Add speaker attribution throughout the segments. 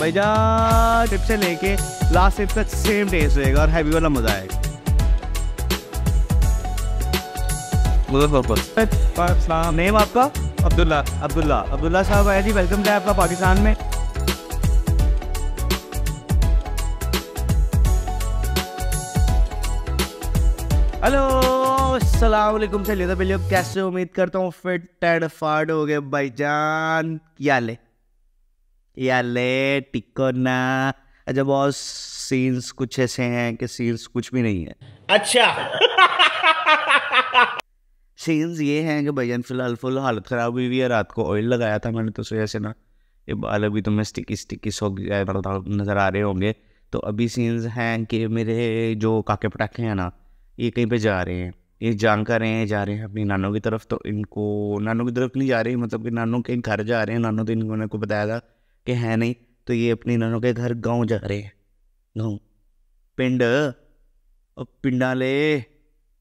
Speaker 1: भैया टिप से लेके लास्ट टिप तक सेम टेस्ट रहेगा और हैवी वाला मज़ा आएगा। नेम आपका? अब्दुल्ला अब्दुल्ला। अब्दुल्ला साहब आया जी वेलकम है आपका पाकिस्तान में। हेलो अस्सलाम वालेकुम चलिए तो पहले कैसे उम्मीद करता हूँ फिट एंड फाट हो गए भाईजान। या ले या ले टिको ना। अच्छा बहुत सीन्स कुछ ऐसे हैं कि सीन्स कुछ भी नहीं है।
Speaker 2: अच्छा।
Speaker 1: सीन्स ये हैं कि भैया फ़िलहाल फुल हालत ख़राब हुई हुई है। रात को ऑयल लगाया था मैंने तो वजह से ना। ये बाल अभी तुम्हें स्टिकी स्टिकी सो गया मतलब नज़र आ रहे होंगे। तो अभी सीन्स हैं कि मेरे जो काके पटाखे हैं ना ये कहीं पे जा रहे हैं। ये जान कर रहे हैं जा रहे हैं अपनी नानों की तरफ़। तो इनको नानों की तरफ़ नहीं जा रहे मतलब कि नानों के घर जा रहे हैं। नानों तो इनको मेरे को बताया था कि है नहीं तो ये अपनी नानों के घर गांव जा रहे हैं गाँव पिंड ਉਹ ਪਿੰਡਾਂ ले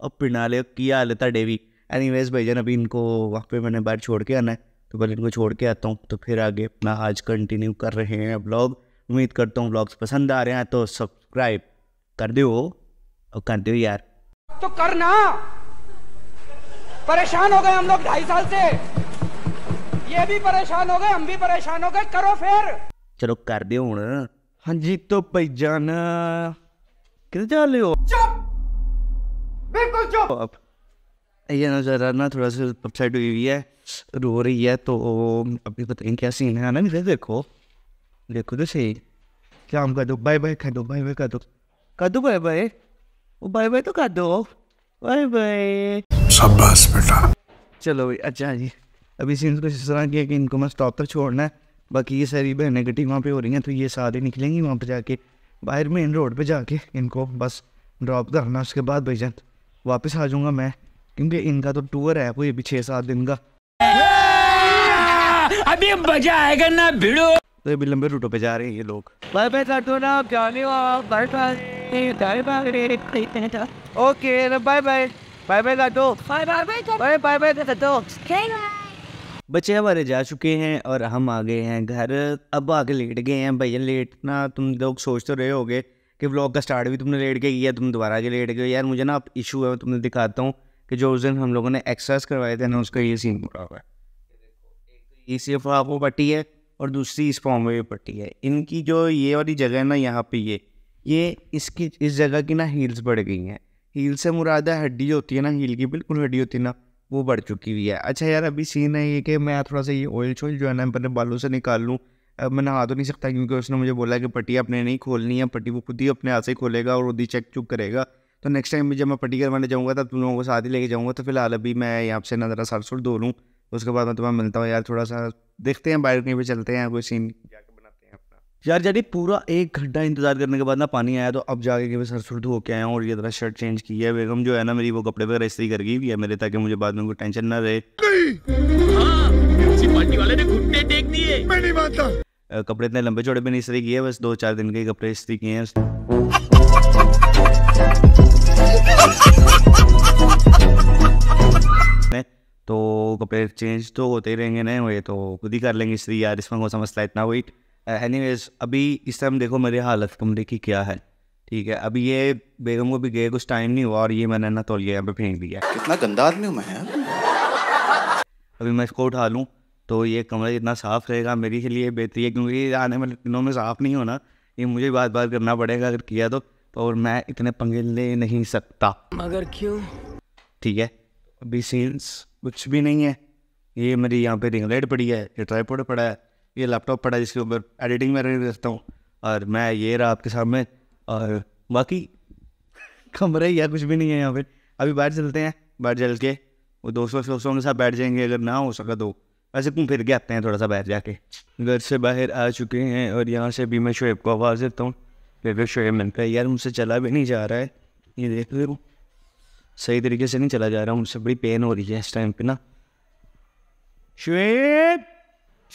Speaker 1: ਉਹ ਪਿੰਡਾਂ ले की हाल है ਤੁਹਾਡੇ भी एनीवेज भाईजान अभी इनको वहाँ पे मैंने बाहर छोड़ के आना है तो पहले इनको छोड़ के आता हूँ तो फिर आगे अपना आज कंटिन्यू कर रहे हैं ब्लॉग उम्मीद करता हूँ ब्लॉग्स पसंद आ रहे हैं तो सब्सक्राइब कर दो और कर दो यार
Speaker 3: तो करना परेशान हो गए हम लोग ढाई साल से ये भी परेशान हो गए हम भी परेशान हो गए करो फिर।
Speaker 1: चलो कर दो हूँ हाँ जी तो भाईजान किधर जा रहे हो?
Speaker 3: बिल्कुल चुप!
Speaker 1: ये ना जरा ना थोड़ा सा अपसेट हुई हुई है रो रही है तो अभी पता नहीं क्या सीन है ना नहीं देखो। देखो तो सही। क्या हम कर दो बाय बाय कर दो बाय बाय कर दो। कर दो बाय बाय वो बाय बाय तो कर दो। बाय बाय
Speaker 4: शाबाश बेटा।
Speaker 1: चलो भाई अच्छा जी। अभी सीन कुछ इस तरह किया कि इनको मैं स्टॉप तक छोड़ना है। बाकी ये सारी बहन नेगेटिव वहाँ पे हो रही हैं तो ये सारे निकलेंगी वहाँ पे जाके। बाहर मेन रोड पे जाके इनको बस ड्रॉप करना उसके बाद भाईजान वापस आ जाऊँगा मैं क्योंकि इनका तो टूर है कोई अभी छः सात दिन का।
Speaker 2: अभी मज़ा आएगा ना भिड़ो।
Speaker 1: तो अभी लंबे रूटों पे जा रहे हैं ये लोग।
Speaker 3: बाय बाय कर दो ना जाने
Speaker 1: bye bye bye bye okay
Speaker 3: bye bye bye
Speaker 1: bye bye bye bye bye
Speaker 3: bye
Speaker 1: बच्चे हमारे जा चुके हैं और हम आ गए हैं घर। अब आके लेट गए हैं। भैया लेट ना तुम लोग सोच तो रहे होगे कि व्लॉग का स्टार्ट भी तुमने लेट के किया, तुम दोबारा आके लेट गए यार मुझे ना अब इशू है तुमने दिखाता हूँ कि जो उस दिन हम लोगों ने एक्सरसाइज करवाए थे ना, उसका ये सीन पूरा हुआ है ये सिर्फ़ आपको पट्टी है और दूसरी इस फॉर्म में पट्टी है। इनकी जो ये वाली जगह है ना, यहाँ पे ये ये इसकी, इस जगह की ना हील्स बढ़ गई हैं। हील से मुराद है, हड्डी जो होती है ना हील की, बिल्कुल हड्डी होती है ना वो बढ़ चुकी हुई है। अच्छा यार, अभी सीन है ये कि मैं थोड़ा सा ये ऑयल शोल जो है ना अपने बालों से निकाल लूँ। अब मैं नहा तो नहीं सकता क्योंकि उसने मुझे बोला कि पट्टी अपने नहीं खोलनी है, पट्टी वो खुद ही अपने हाथ से खोलेगा और खुद ही चेक चुक करेगा। तो नेक्स्ट टाइम भी जब मैं पट्टी करवाने जाऊँगा, तब तुम लोगों को साथ ही लेके जाऊँगा। तो फ़िलहाल अभी मैं यहाँ से ना, ज़रा सर सुर धो लूँ, उसके बाद मैं तुम्हें मिलता हूँ यार थोड़ा सा। देखते हैं बाहर कहीं पर चलते हैं, कोई सीन जाके हैं यार जब पूरा एक घंटा इंतज़ार करने के बाद ना पानी आया तो अब जाके कि मैं सर सुर धो के आया हूँ और ये तरह शर्ट चेंज की है। बेगम जो है ना मेरी वो कपड़े वगैरह इस्त्री कर गई है मेरे ताकि मुझे बाद में कोई टेंशन ना रहे।
Speaker 2: पार्टी वाले ने घुटने टेक दिए।
Speaker 4: मैं नहीं मानता।
Speaker 1: कपड़े इतने लंबे चौड़े भी नहीं इस्त्री किए बस दो चार दिन के ही कपड़े इस्त्री किए हैं। तो कपड़े चेंज तो होते ही रहेंगे ना ये तो खुद ही कर लेंगे इस्त्री। यार इसमें कौन सा मसला इतना वेट एनीवेज अभी इस टाइम देखो मेरी हालत कमरे की क्या है। ठीक है अभी ये बेगम को भी गए कुछ टाइम नहीं हुआ और ये मैंने ना तौलिया यहाँ पे फेंक दिया।
Speaker 4: कितना गंदा आदमी हूँ मैं
Speaker 1: अभी मैं इसको उठा लूँ तो ये कमरा जितना साफ़ रहेगा मेरे के लिए बेहतरी है क्योंकि ये आने वाले दिनों में साफ़ नहीं होना ये मुझे बात बात करना पड़ेगा अगर किया तो और मैं इतने पंगे ले नहीं सकता।
Speaker 2: मगर क्यों?
Speaker 1: ठीक है अभी सीन्स कुछ भी नहीं है ये मेरी यहाँ पे रिंग लाइट पड़ी है ये ट्राईपोड पड़ा है ये लैपटॉप पड़ा जिसके ऊपर एडिटिंग में करता हूँ। और मैं ये रहा आपके सामने, और बाकी कमरा है कुछ भी नहीं है यहाँ पे। अभी बाहर चलते हैं, बाहर चल के वो दोस्तों दोस्तों के साथ बैठ जाएँगे, अगर ना हो सका तो। वैसे घूम फिर के आते हैं थोड़ा सा बाहर जाके? घर से बाहर आ चुके हैं, और यहाँ से भी मैं शोएब को आवाज़ देता हूँ। फिर शोएब मिलता है यार मुझसे चला भी नहीं जा रहा है। ये देख रहे हो, सही तरीके से नहीं चला जा रहा, मुझसे बड़ी पेन हो रही है इस टाइम पे ना। शुएब!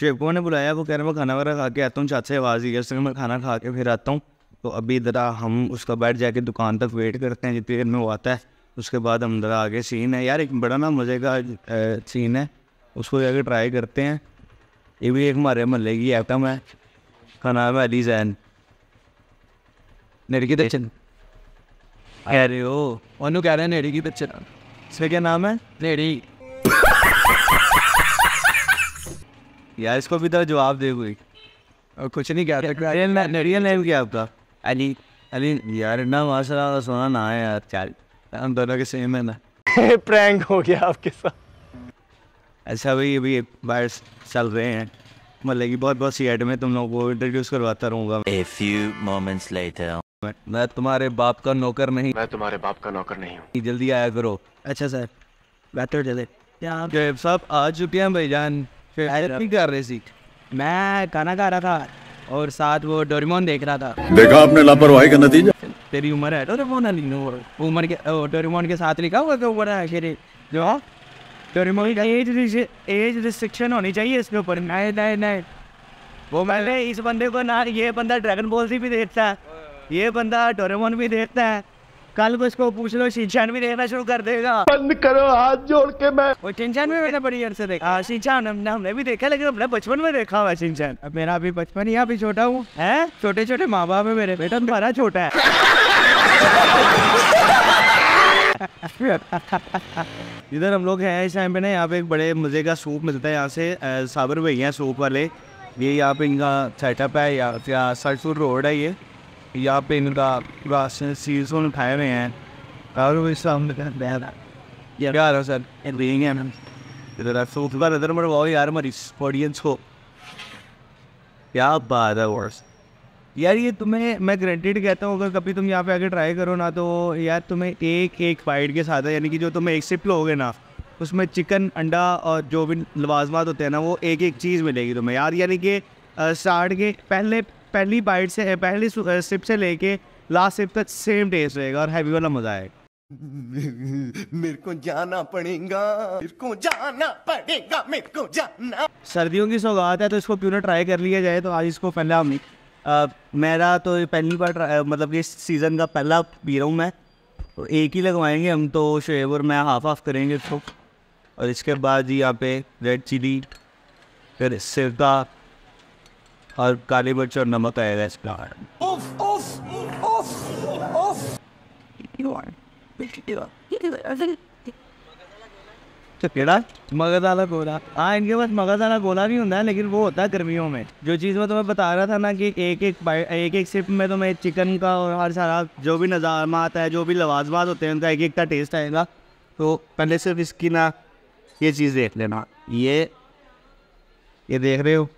Speaker 1: शेफ को बुलाया वो कह रहे हैं मैं खाना वगैरह खा के आता हूँ चाचा आवाज़ ही उसने मैं खाना खा के फिर आता हूँ। तो अभी ज़रा हम उसका बैठ जाके दुकान तक वेट करते हैं जितनी देर में वो आता है। उसके बाद हम ज़रा आगे सीन है। यार एक बड़ा ना मज़े का सीन है। उसको जाके ट्राई करते हैं। ये भी एक हमारे महल्ले की आइटम है। का नाम है अली जैन।
Speaker 5: नेड़ी की
Speaker 1: कह रहे हो?
Speaker 5: ओनू कह रहे हैं नेड़ी की दचन
Speaker 1: इसका क्या नाम है?
Speaker 5: नेड़ी
Speaker 1: यार इसको भी तो जवाब दे कोई।
Speaker 5: और कुछ नहीं कह रहा
Speaker 1: रियल नेम क्या आपका अली। अली यार ना माशाल्लाह का सोना ना है यार चल।
Speaker 5: हम दोनों के सेम है ना।
Speaker 6: प्रैंक हो गया आपके साथ।
Speaker 1: ऐसा भाई अभी बाहर चल रहे हैं। मतलब की बहुत बहुत सी आइटम है तुम लोगों को इंट्रोड्यूस करवाता रहूँगा।
Speaker 7: A few moments later.
Speaker 1: मैं
Speaker 5: मैं तुम्हारे बाप का नौकर नहीं।
Speaker 6: मैं तुम्हारे बाप का नौकर नहीं हूँ।
Speaker 1: जल्दी आया करो।
Speaker 5: अच्छा सर बेहतर चले
Speaker 1: सब आ चुके हैं भाईजान। नहीं कर रहे सी
Speaker 5: मैं खाना खा रहा था और साथ वो डोरेमोन देख रहा था।
Speaker 4: देखा आपने लापरवाही का नतीजा?
Speaker 5: तेरी उम्र है डोरेमोन उम्र के ओ, डोरेमोन के साथ लिखा हुआ तो उम्र है फिर जो डोरेमोन का एज एज रिस्ट्रिक्शन होनी चाहिए इसके ऊपर। नहीं नहीं नहीं। वो मैंने इस बंदे को ना ये बंदा ड्रैगन बॉल से भी देखता है। ये बंदा डोरेमोन भी देखता है। कल को इसको पूछ लो शिनचैन भी देखना शुरू कर देगा।
Speaker 6: बंद करो हाथ जोड़ के मैं
Speaker 5: वो शिनचैन में मैंने बड़ी अरसे देखा। हाँ शिनचैन हमने हमने भी देखा लेकिन हमने बचपन में देखा हुआ है अब मेरा अभी बचपन ही अभी छोटा हूँ। है? छोटे छोटे माँ बाप है मेरे। बेटा तुम्हारा छोटा है।
Speaker 1: इधर हम लोग हैं इस टाइम पे ना यहाँ पे एक बड़े मज़े का सूप मिलता है यहाँ से साबर भैया सूप वाले। ये यहाँ पे इनका सेटअप है या या सरसुर रोड है ये। यहाँ पे इनका राशन सीज़न उठाए हुए हैं। और वो सामने का बहरा ये क्या रहा सर रिंग है मैम इधर पर इधर मरवाओ यार हमारी ऑडियंस को क्या बात है वर्स यार ये तुम्हें मैं ग्रेंटेड कहता हूँ अगर कभी तुम यहाँ पे आके ट्राई करो ना तो यार तुम्हें एक एक बाइट के साथ है यानी कि जो तुम एक सिप लोगे ना उसमें चिकन अंडा और जो भी लवाजमात होते हैं ना वो एक एक चीज़ मिलेगी तुम्हें। यार यानी कि स्टार्ट के पहले पहली बाइट से पहली सिप से लेके लास्ट सिप तक सेम टेस्ट रहेगा और हैवी वाला मज़ा आएगा।
Speaker 8: मेरे को जाना पड़ेगा मेरे को जाना पड़ेगा मेरे को जाना
Speaker 1: सर्दियों की सौगात है तो इसको क्यों ना ट्राई कर लिया जाए? तो आज इसको पहले हम मेरा तो पहली बार मतलब कि इस सीज़न का पहला पी रहा हूँ मैं। एक ही लगवाएँगे हम तो शेव और मैं हाफ़ हाफ़ करेंगे इसको। और इसके बाद जी यहाँ पे रेड चिली फिर सिरका और काली मिर्च और नमक आएगा इसका तो केड़ा
Speaker 5: मगज वाला गोला। हाँ इनके पास मगज वाला गोला भी होता है लेकिन वो होता है गर्मियों में। जो चीज़ मैं तुम्हें बता रहा था ना कि एक एक एक एक सिप में तुम्हें चिकन का और हर सारा जो भी नज़ारात है जो भी लवाजमात होते हैं उनका एक एक का टेस्ट आएगा।
Speaker 1: तो पहले सिर्फ़ इसकी ना ये चीज़ देख लेना। ये ये देख रहे हो?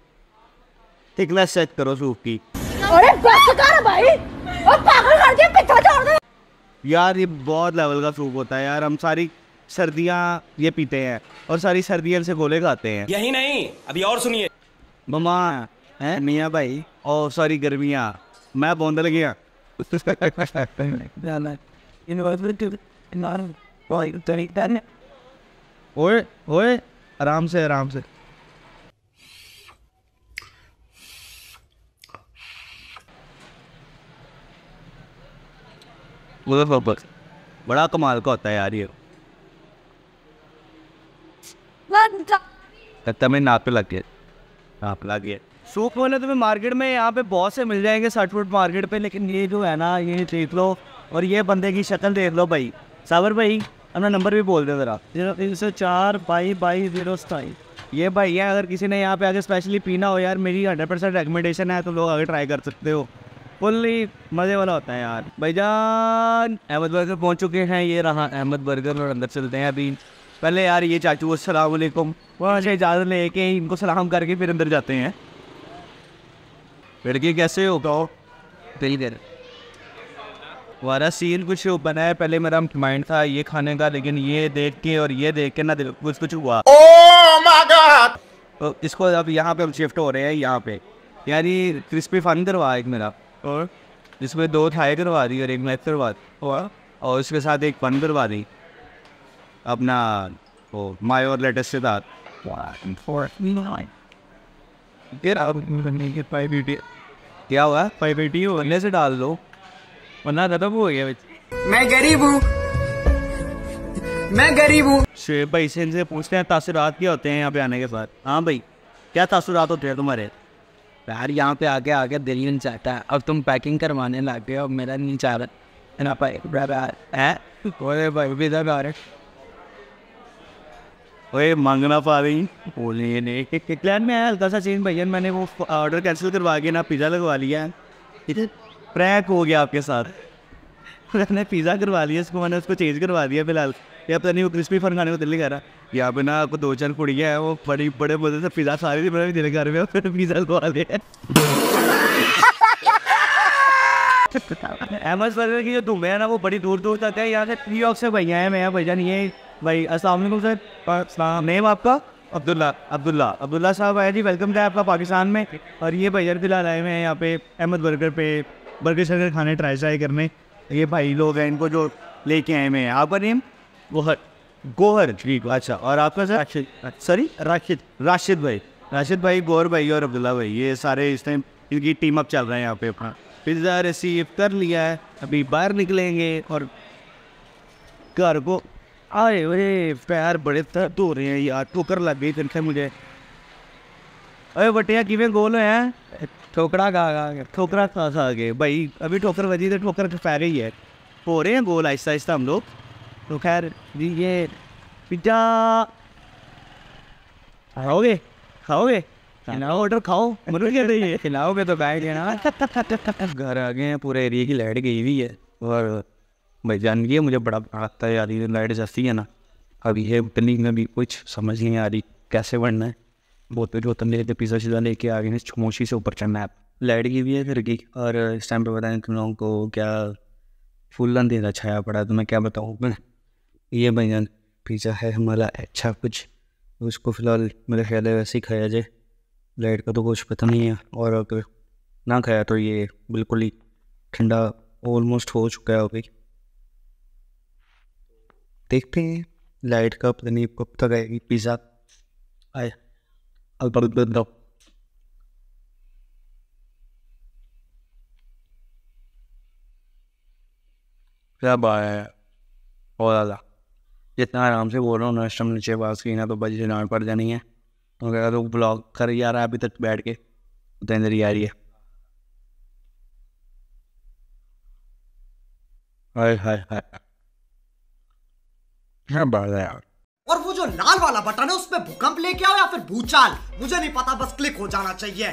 Speaker 1: थिकनेस चेक करो सूप की।
Speaker 9: अरे बस कर भाई। और पागल कर दिया पिट्ठा छोड़ दे।
Speaker 1: यार ये बहुत लेवल का सूप होता है यार। हम सारी सर्दियाँ ये पीते हैं और सारी सर्दियाँ से गोले खाते हैं।
Speaker 2: यही नहीं अभी और सुनिए।
Speaker 1: ममा हैं? मियाँ भाई। ओ सॉरी गर्मियाँ। मैं बौंदल गया। ओए ओए आराम से आराम से। बड़ा कमाल का होता है यार ये। लगता मैं नाप पे लग गया। नाप लग गया।
Speaker 5: सूप वाले तुम्हें मार्केट में यहाँ पे बहुत से मिल जाएँगे सठ फुट मार्केट पे लेकिन ये जो है ना ये देख लो और ये बंदे की शक्ल देख लो भाई। साबर भाई अपना नंबर भी बोल दे ज़रा। ज़ीरो तीन सौ चार बाई बाई ज़ीरो सताई ये भाई है अगर किसी ने यहाँ पे आके स्पेशली पीना हो यार मेरी हंड्रेड परसेंट रिकमेंडेशन है तो लोग आगे ट्राई कर सकते हो। फुल्ली मज़े वाला होता है यार। भाईजान अहमद बर्गर पहुँच चुके हैं। ये रहा अहमद बर्गर और अंदर चलते हैं अभी। पहले यार ये चाचू अस्सलाम वालेकुम वहाँ से इजाज़त लेके इनको सलाम करके फिर अंदर जाते हैं।
Speaker 1: लड़के कैसे हो? कहो
Speaker 5: तेरी देर हमारा सीन कुछ बना है। पहले मेरा माइंड था ये खाने का लेकिन ये देख के और ये देख के ना दिल कुछ कुछ हुआ।
Speaker 1: Oh तो इसको अब यहाँ पे हम शिफ्ट हो रहे हैं यहाँ पे। यानी क्रिस्पी फन करवा एक मेरा।
Speaker 5: और
Speaker 1: जिसमें दो थाई करवा दी और एक मैथ करवा दी
Speaker 5: हुआ?
Speaker 1: और उसके साथ एक फन करवा दी। अपना वो मायो और लेटेस्ट के साथ क्या हुआ?
Speaker 5: फाइव एटी हो
Speaker 1: पन्ने से डाल दो।
Speaker 5: वरना खत्म हो गया
Speaker 3: मैं गरीब हूँ। मैं गरीब हूँ।
Speaker 1: शेब भाई से इनसे पूछते हैं तासरात क्या होते हैं यहाँ पे आने के बाद? हाँ भाई क्या तासुरात होते हैं तुम्हारे?
Speaker 3: यार, यहाँ पे आके आके दिल नहीं चाहता है। अब तुम पैकिंग करवाने लग गए अब मेरा नहीं चाह रहा। ना भाई? है। ओए भाई भी आ रहे।
Speaker 1: ओए मांगना पा रही। बोले नहीं प्लान में है हल्का सा चेंज भैया, मैंने वो ऑर्डर कैंसिल करवा के ना पिज़्ज़ा लगवा लिया है। प्रैंक हो गया आपके साथ। मैंने पिज़्ज़ा करवा लिया, इसको मैंने उसको चेंज करवा दिया फ़िलहाल। या पता नहीं वो क्रिस्पी फन खाने को दिल नहीं कर रहा। यहाँ पे ना आपको दो चार कुड़ियाँ हैं, वो बड़ी बड़े मज़े से पिज़्ज़ा खा रही थी मेरा भी दिल कर रहा फिर पिज़्ज़ा खवा लिया अहमद बर्गर की जो धुएँ है ना, वो बड़ी दूर दूर तक है, यहाँ से न्यूयॉर्क से भैया हैं, मैं भैया ये भाई, अस्सलाम वालेकुम सर। नेम आपका? अब्दुल्ला अब्दुल्ला अब्दुल्ला साहब आए जी वेलकम है आपका पाकिस्तान में। और ये भैया फ़िलहाल आए हुए हैं यहाँ पे, अहमद बर्गर पे, बर्गर शर्गर खाने ट्राई ट्राई करने। ये भाई लोग हैं, इनको जो लेके आए हुए हैं। आपका नेम गोहर गोहर ठीक अच्छा और आपका सर? राशिद, सॉरी, राशिद राशिद भाई राशिद भाई, गोहर भाई और अब्दुल्ला भाई, ये सारे इस टाइम इनकी टीम अप चल रहे हैं यहाँ पे अपना। पिज़्ज़ा रिसीव कर लिया है, अभी बाहर निकलेंगे और घर को आए अरे पैर बड़े दर्द हो रहे हैं यार, ठोकर लग गई तनखे मुझे। अरे बटिया, किवें गोल है? ठोकरा खा खा के, ठोकरा खा खा के। भाई, अभी ठोकर बजी तो ठोकर तो पै गई है। हो रहे हैं गोल आहिस्ता आहिस्ता हम लोग। तो खैर ये पिज्जा खाओगे? खाओगे? खिलाओ ऑर्डर खाओ। मरो क्या रही है
Speaker 3: खिलाओगे तो गाय देना
Speaker 1: घर आ गए हैं पूरे एरिया की लाइट गई हुई है। और भाई जान गया मुझे बड़ा आता है यार ये लाइट जैसी है ना। अभी है गली में भी कुछ समझ नहीं आ रही कैसे बढ़ना है। बोतल जो ले लेते पिज़्ज़ा शिज़ा लेके आ गए चमोशी से ऊपर चढ़ना है। लाइट की भी है फिर की और इस टाइम पर बताएँ तुम लोगों को क्या फुल अंधेरा छाया पड़ा है तो मैं क्या बताऊँ? ये भैया पिज़्ज़ा है, हमारा अच्छा कुछ। उसको फ़िलहाल मेरे ख्याल है वैसे ही खाया जाए। लाइट का तो कुछ पता नहीं है, और अगर ना खाया तो ये बिल्कुल ही ठंडा ऑलमोस्ट हो चुका है अभी। देखते हैं लाइट का पता नहीं कब तक आएगी पिज़्ज़ा। आए दो। क्या बात है, और ज़्यादा जितना आराम से बोल रहा हूँ ना नीचे बात की, ना तो बजे डांट पड़ जानी है। तो अगर तो ब्लॉग कर जा रहा है अभी तक बैठ के। तो इधर ही आ रही है। हाय हाय हाय। क्या बात है यार।
Speaker 10: और वो जो लाल वाला बटन है, उसमें भूकंप लेके आओ या फिर भूचाल? मुझे नहीं पता, बस क्लिक हो जाना चाहिए।